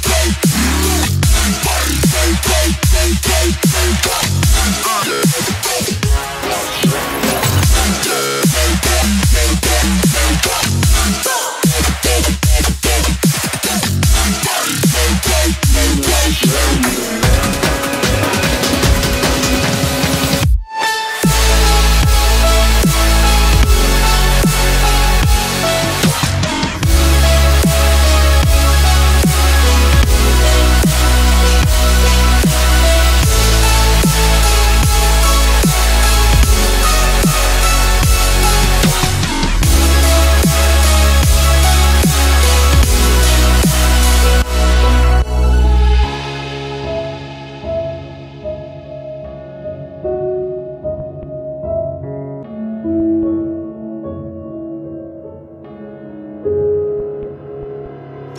breaking.